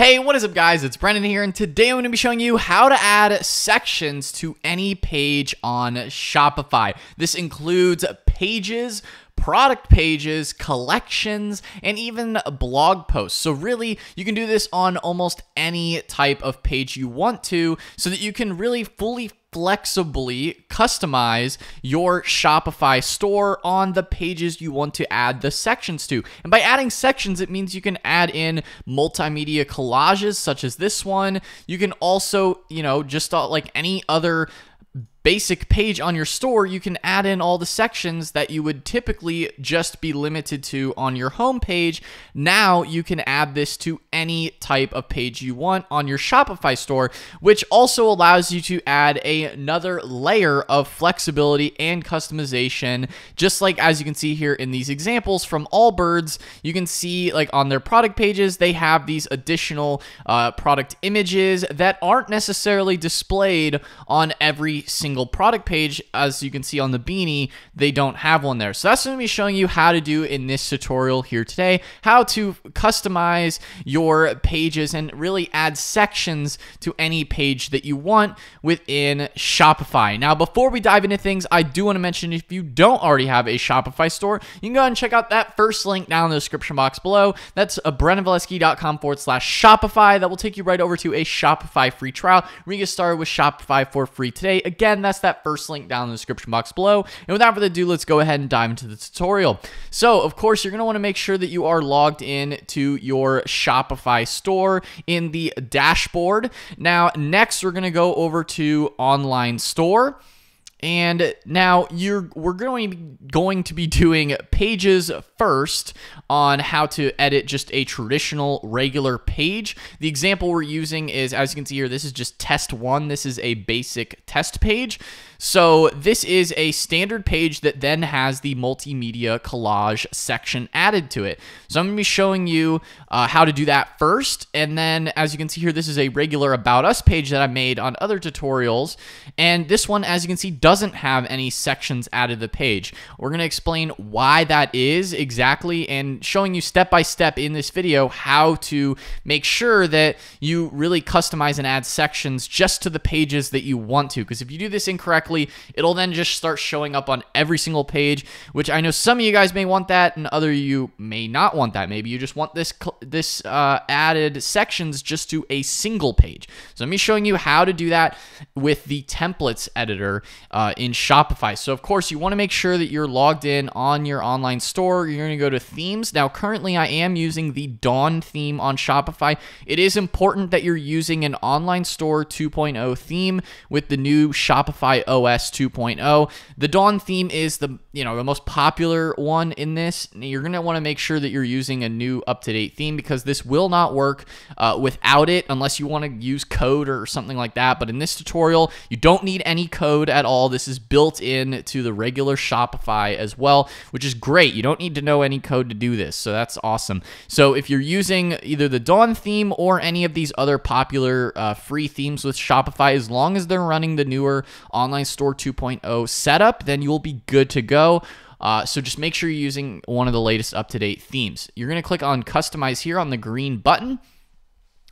Hey, what is up guys? It's Brennan here and today I'm going to be showing you how to add sections to any page on Shopify. This includes pages, product pages, collections, and even blog posts. So really, you can do this on almost any type of page you want to so that you can really fully flexibly customize your Shopify store on the pages you want to add the sections to. And by adding sections, it means you can add in multimedia collages such as this one. You can also, you know, just like any other basic page on your store, you can add in all the sections that you would typically just be limited to on your home page. Now you can add this to any type of page you want on your Shopify store, which also allows you to add a, another layer of flexibility and customization. Just like as you can see here in these examples from Allbirds, you can see like on their product pages, they have these additional uh, product images that aren't necessarily displayed on every single single product page. As you can see on the beanie, they don't have one there. So that's going to be showing you how to do in this tutorial here today, how to customize your pages and really add sections to any page that you want within Shopify. Now, before we dive into things, I do want to mention if you don't already have a Shopify store, you can go and check out that first link down in the description box below. That's a brennanvaleski.com forward slash Shopify. That will take you right over to a Shopify free trial you get started with Shopify for free today. Again, Again, that's that first link down in the description box below. And without further ado, let's go ahead and dive into the tutorial. So, of course, you're going to want to make sure that you are logged in to your Shopify store in the dashboard. Now, next, we're going to go over to online store. And now you're we're going to be going to be doing pages first on how to edit just a traditional regular page. The example we're using is as you can see here this is just test 1. This is a basic test page. So this is a standard page that then has the multimedia collage section added to it. So I'm going to be showing you uh, how to do that first. And then as you can see here, this is a regular About Us page that I made on other tutorials. And this one, as you can see, doesn't have any sections added to the page. We're going to explain why that is exactly and showing you step by step in this video how to make sure that you really customize and add sections just to the pages that you want to. Because if you do this incorrectly, correctly, it'll then just start showing up on every single page, which I know some of you guys may want that and other you may not want that. Maybe you just want this this uh, added sections just to a single page. So let me showing you how to do that with the templates editor uh, in Shopify. So of course you want to make sure that you're logged in on your online store. You're going to go to themes. Now currently I am using the Dawn theme on Shopify. It is important that you're using an online store 2.0 theme with the new Shopify OS OS 2.0. The Dawn theme is the you know the most popular one in this. You're gonna want to make sure that you're using a new up-to-date theme because this will not work uh, without it unless you want to use code or something like that. But in this tutorial, you don't need any code at all. This is built in to the regular Shopify as well, which is great. You don't need to know any code to do this, so that's awesome. So if you're using either the Dawn theme or any of these other popular uh, free themes with Shopify, as long as they're running the newer online Store 2.0 setup, then you will be good to go. Uh, so just make sure you're using one of the latest up-to-date themes. You're going to click on Customize here on the green button.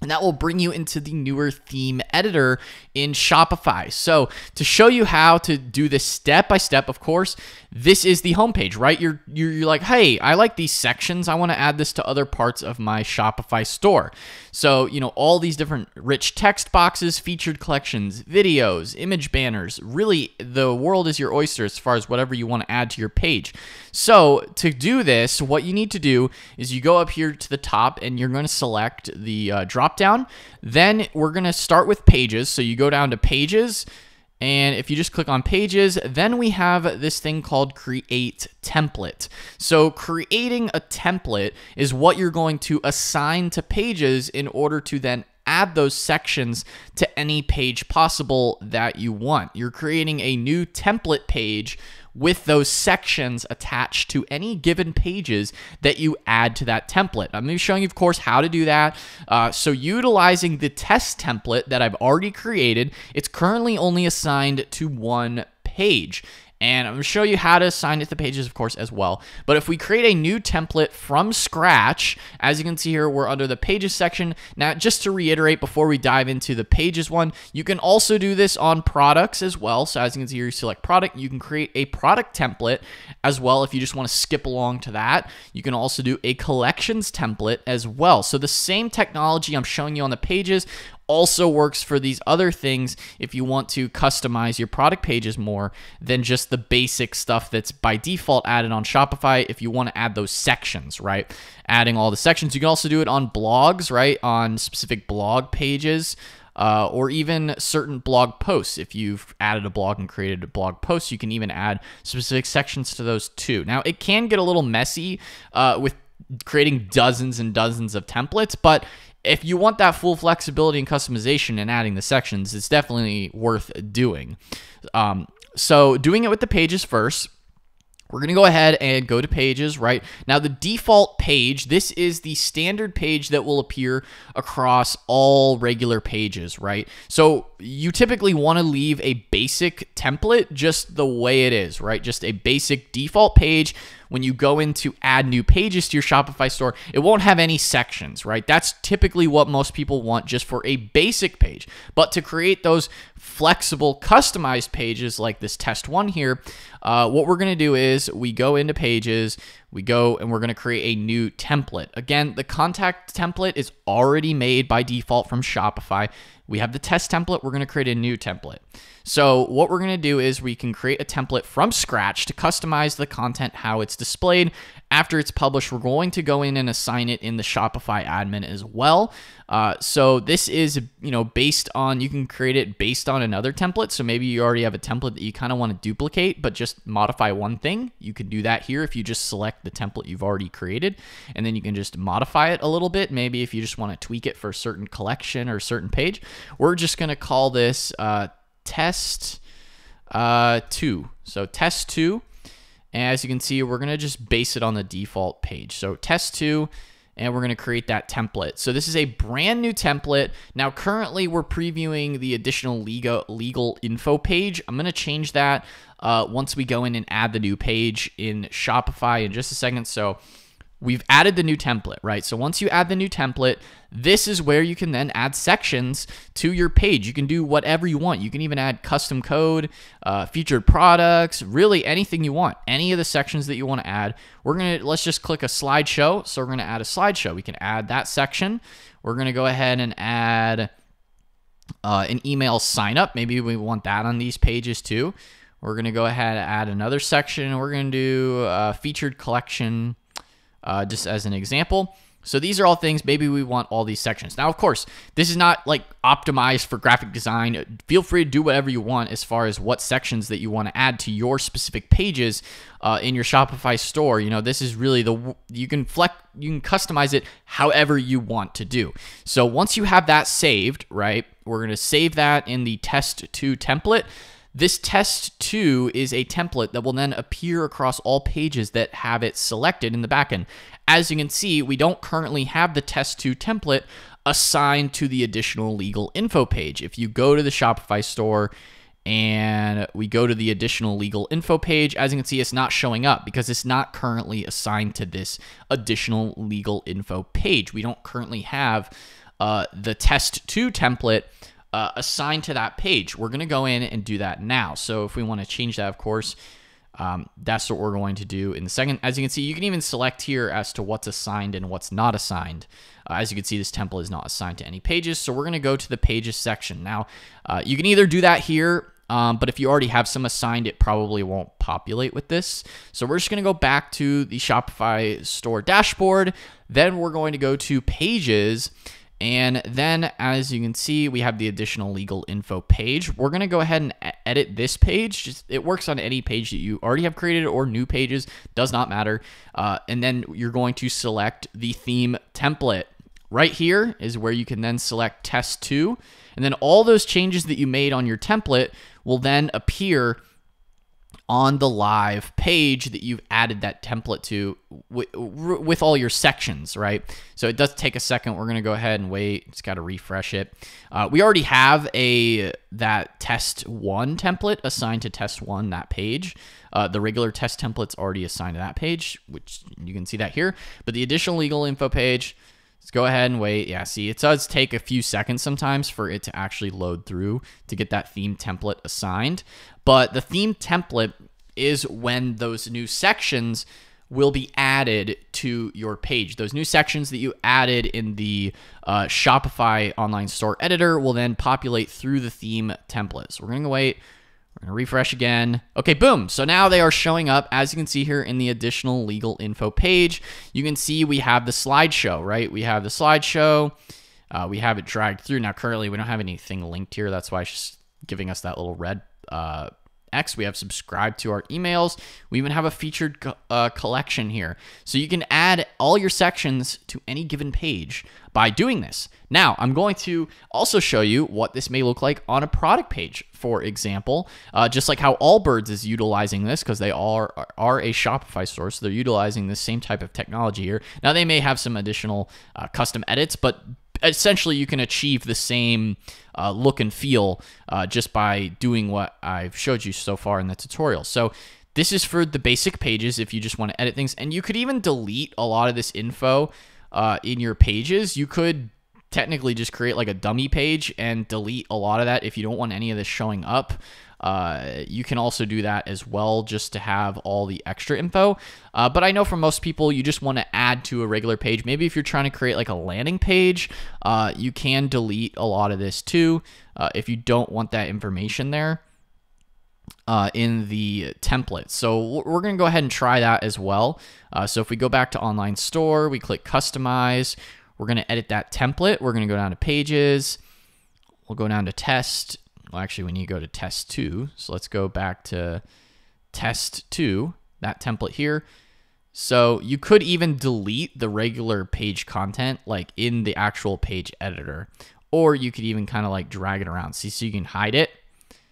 And that will bring you into the newer theme editor in Shopify. So, to show you how to do this step by step, of course, this is the homepage, right? You're, you're, you're like, hey, I like these sections. I want to add this to other parts of my Shopify store. So, you know, all these different rich text boxes, featured collections, videos, image banners. Really, the world is your oyster as far as whatever you want to add to your page. So, to do this, what you need to do is you go up here to the top and you're going to select the uh, drop down. Then we're going to start with pages. So, you go down to pages and if you just click on pages, then we have this thing called create template. So creating a template is what you're going to assign to pages in order to then add those sections to any page possible that you want. You're creating a new template page with those sections attached to any given pages that you add to that template. I'm going to be showing you, of course, how to do that. Uh, so utilizing the test template that I've already created, it's currently only assigned to one page. And I'm going to show you how to assign it to pages, of course, as well. But if we create a new template from scratch, as you can see here, we're under the pages section. Now, just to reiterate before we dive into the pages one, you can also do this on products as well. So as you can see here, you select product, you can create a product template as well if you just want to skip along to that. You can also do a collections template as well. So the same technology I'm showing you on the pages also works for these other things if you want to customize your product pages more than just the basic stuff that's by default added on Shopify if you want to add those sections, right? Adding all the sections. You can also do it on blogs, right? On specific blog pages. Uh, or even certain blog posts. If you've added a blog and created a blog post, you can even add specific sections to those too. Now, it can get a little messy uh, with creating dozens and dozens of templates, but if you want that full flexibility and customization and adding the sections, it's definitely worth doing. Um, so doing it with the pages first, we're going to go ahead and go to pages, right? Now, the default page, this is the standard page that will appear across all regular pages, right? So you typically want to leave a basic template just the way it is, right? Just a basic default page when you go in to add new pages to your Shopify store, it won't have any sections, right? That's typically what most people want just for a basic page. But to create those flexible, customized pages like this test one here, uh, what we're going to do is we go into pages, we go and we're going to create a new template. Again, the contact template is already made by default from Shopify. We have the test template, we're going to create a new template. So what we're going to do is we can create a template from scratch to customize the content how it's displayed. After it's published, we're going to go in and assign it in the Shopify admin as well. Uh, so this is, you know, based on, you can create it based on another template. So maybe you already have a template that you kind of want to duplicate, but just modify one thing. You can do that here if you just select the template you've already created, and then you can just modify it a little bit. Maybe if you just want to tweak it for a certain collection or a certain page, we're just going to call this uh, test uh, 2. So test 2. As you can see, we're going to just base it on the default page. So test 2 and we're going to create that template. So this is a brand new template. Now, currently we're previewing the additional legal, legal info page. I'm going to change that uh, once we go in and add the new page in Shopify in just a second. So we've added the new template, right? So once you add the new template, this is where you can then add sections to your page. You can do whatever you want. You can even add custom code, uh, featured products, really anything you want. Any of the sections that you want to add. We're going to, let's just click a slideshow. So we're going to add a slideshow. We can add that section. We're going to go ahead and add uh, an email sign up. Maybe we want that on these pages too. We're going to go ahead and add another section. We're going to do a featured collection uh, just as an example. So these are all things, maybe we want all these sections. Now, of course, this is not like optimized for graphic design. Feel free to do whatever you want as far as what sections that you want to add to your specific pages uh, in your Shopify store. You know, this is really the, you can flex, you can customize it however you want to do. So once you have that saved, right, we're going to save that in the test two template. This test 2 is a template that will then appear across all pages that have it selected in the backend. As you can see, we don't currently have the test 2 template assigned to the additional legal info page. If you go to the Shopify store and we go to the additional legal info page, as you can see, it's not showing up because it's not currently assigned to this additional legal info page. We don't currently have uh, the test 2 template uh, assigned to that page. We're going to go in and do that now. So if we want to change that, of course, um, that's what we're going to do in the second. As you can see, you can even select here as to what's assigned and what's not assigned. Uh, as you can see, this template is not assigned to any pages. So we're going to go to the pages section. Now, uh, you can either do that here, um, but if you already have some assigned, it probably won't populate with this. So we're just going to go back to the Shopify store dashboard. Then we're going to go to pages. And then, as you can see, we have the additional legal info page. We're going to go ahead and edit this page. Just It works on any page that you already have created or new pages, does not matter. Uh, and then you're going to select the theme template. Right here is where you can then select test two. And then all those changes that you made on your template will then appear on the live page that you've added that template to with, all your sections, right? So it does take a second. We're gonna go ahead and wait. It's got to refresh it. Uh, we already have a that test one template assigned to test one that page. Uh, the regular test template's already assigned to that page, which you can see that here. But the additional legal info page, let's go ahead and wait. Yeah, see, it does take a few seconds sometimes for it to actually load through to get that theme template assigned. But the theme template is when those new sections will be added to your page. Those new sections that you added in the uh, Shopify online store editor will then populate through the theme template. So we're going to wait. We're going to refresh again. Okay, boom. So now they are showing up, as you can see here in the additional legal info page. You can see we have the slideshow, right? We have the slideshow. Uh, we have it dragged through. Now, currently, we don't have anything linked here. That's why it's just giving us that little red uh, X. We have subscribed to our emails. We even have a featured uh, collection here. So you can add all your sections to any given page by doing this. Now, I'm going to also show you what this may look like on a product page, for example, uh, just like how Allbirds is utilizing this because they are, are a Shopify store. So they're utilizing the same type of technology here. Now, they may have some additional uh, custom edits, but essentially you can achieve the same uh, look and feel uh, just by doing what I've showed you so far in the tutorial. So this is for the basic pages if you just want to edit things. And you could even delete a lot of this info uh, in your pages. You could technically just create like a dummy page and delete a lot of that if you don't want any of this showing up. Uh, you can also do that as well just to have all the extra info. Uh, but I know for most people, you just want to add to a regular page. Maybe if you're trying to create like a landing page, uh, you can delete a lot of this too uh, if you don't want that information there. Uh, in the template. So we're going to go ahead and try that as well. Uh, so if we go back to online store, we click customize, we're going to edit that template. We're going to go down to pages. We'll go down to test well, actually, we need to go to test two. So let's go back to test two, that template here. So you could even delete the regular page content like in the actual page editor, or you could even kind of like drag it around. See, so you can hide it.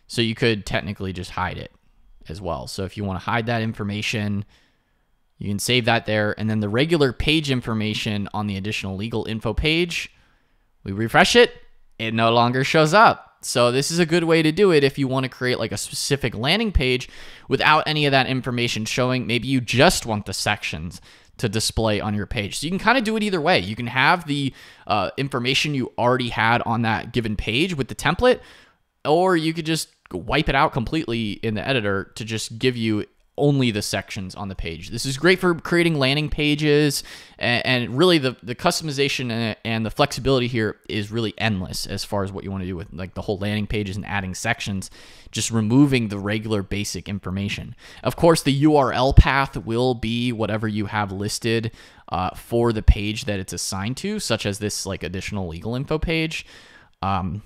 So you could technically just hide it as well. So if you want to hide that information, you can save that there. And then the regular page information on the additional legal info page, we refresh it, it no longer shows up. So this is a good way to do it if you want to create like a specific landing page without any of that information showing. Maybe you just want the sections to display on your page. So you can kind of do it either way. You can have the uh, information you already had on that given page with the template, or you could just wipe it out completely in the editor to just give you only the sections on the page. This is great for creating landing pages, and, and really the, the customization and, and, the flexibility here is really endless as far as what you want to do with like the whole landing pages and adding sections, just removing the regular basic information. Of course, the URL path will be whatever you have listed uh, for the page that it's assigned to, such as this like additional legal info page. Um,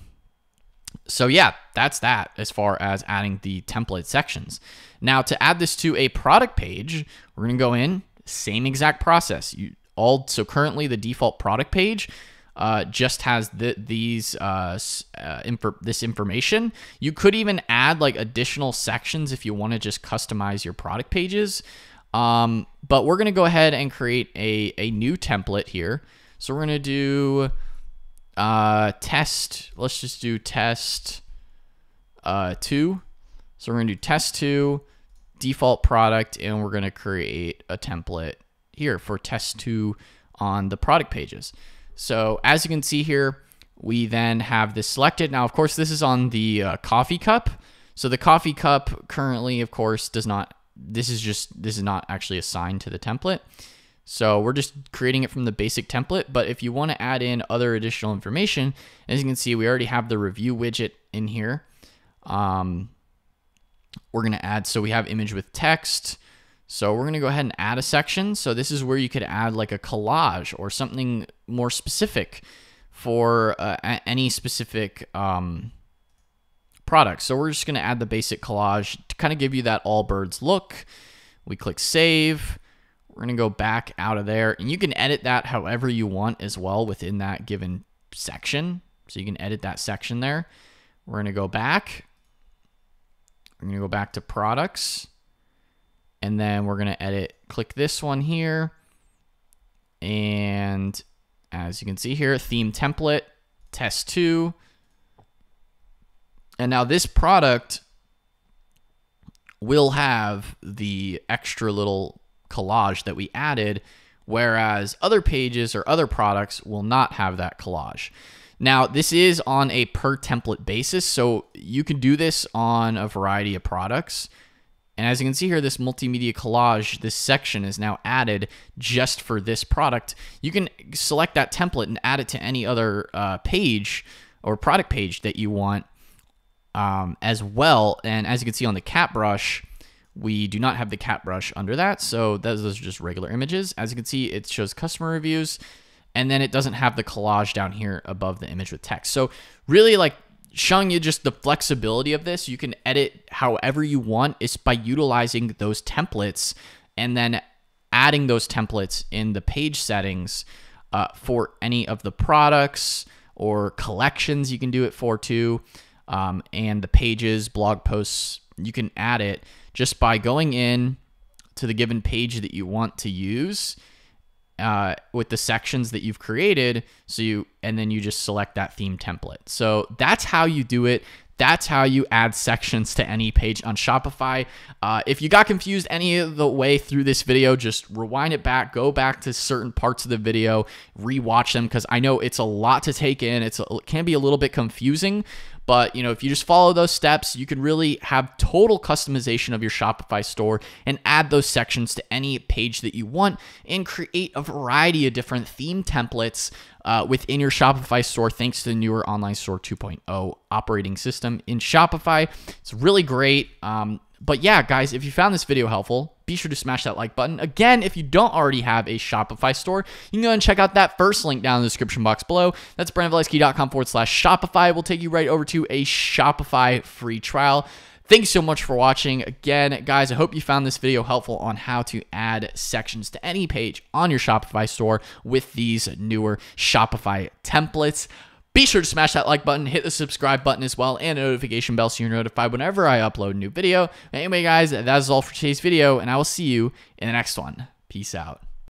so yeah, that's that as far as adding the template sections. Now to add this to a product page, we're gonna go in, same exact process. You all so currently the default product page uh, just has the, these uh, uh, this information. You could even add like additional sections if you want to just customize your product pages. Um, but we're gonna go ahead and create a a new template here. So we're gonna do uh, test, let's just do test uh, two. So we're to do test two, default product, and we're going to create a template here for test two on the product pages. So as you can see here, we then have this selected. Now, of course, this is on the uh, coffee cup. So the coffee cup currently, of course, does not, this is just, this is not actually assigned to the template. So we're just creating it from the basic template, but if you want to add in other additional information, as you can see, we already have the review widget in here. Um, we're going to add, so we have image with text. So we're going to go ahead and add a section. So this is where you could add like a collage or something more specific for uh, any specific um, product. So we're just going to add the basic collage to kind of give you that Allbirds look. We click save. We're going to go back out of there and you can edit that however you want as well within that given section. So you can edit that section there. We're going to go back. We're going to go back to products. And then we're going to edit, click this one here. And as you can see here, theme template, test two. And now this product will have the extra little collage that we added, whereas other pages or other products will not have that collage. Now, this is on a per template basis, so you can do this on a variety of products. And as you can see here, this multimedia collage, this section is now added just for this product. You can select that template and add it to any other uh, page or product page that you want um, as well. And as you can see on the cat brush, we do not have the cat brush under that. So those are just regular images. As you can see, it shows customer reviews and then it doesn't have the collage down here above the image with text. So really like showing you just the flexibility of this. You can edit however you want. It's by utilizing those templates and then adding those templates in the page settings uh, for any of the products or collections you can do it for too. Um, and the pages, blog posts, you can add it just by going in to the given page that you want to use uh, with the sections that you've created. So you, and then you just select that theme template. So that's how you do it. That's how you add sections to any page on Shopify. Uh, if you got confused any of the way through this video, just rewind it back, go back to certain parts of the video, rewatch them because I know it's a lot to take in. It's a, it can be a little bit confusing, but you know, if you just follow those steps, you can really have total customization of your Shopify store and add those sections to any page that you want and create a variety of different theme templates uh, within your Shopify store thanks to the newer Online Store 2.0 operating system in Shopify. It's really great. Um, but yeah, guys, if you found this video helpful, be sure to smash that like button. Again, if you don't already have a Shopify store, you can go and check out that first link down in the description box below. That's brennanvaleski.com forward slash Shopify. We'll take you right over to a Shopify free trial. Thanks so much for watching. Again, guys, I hope you found this video helpful on how to add sections to any page on your Shopify store with these newer Shopify templates. Be sure to smash that like button, hit the subscribe button as well, and notification bell so you're notified whenever I upload a new video. Anyway, guys, that is all for today's video, and I will see you in the next one. Peace out.